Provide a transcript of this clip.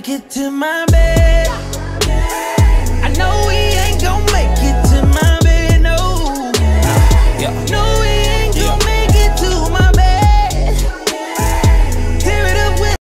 get to my bed. I know we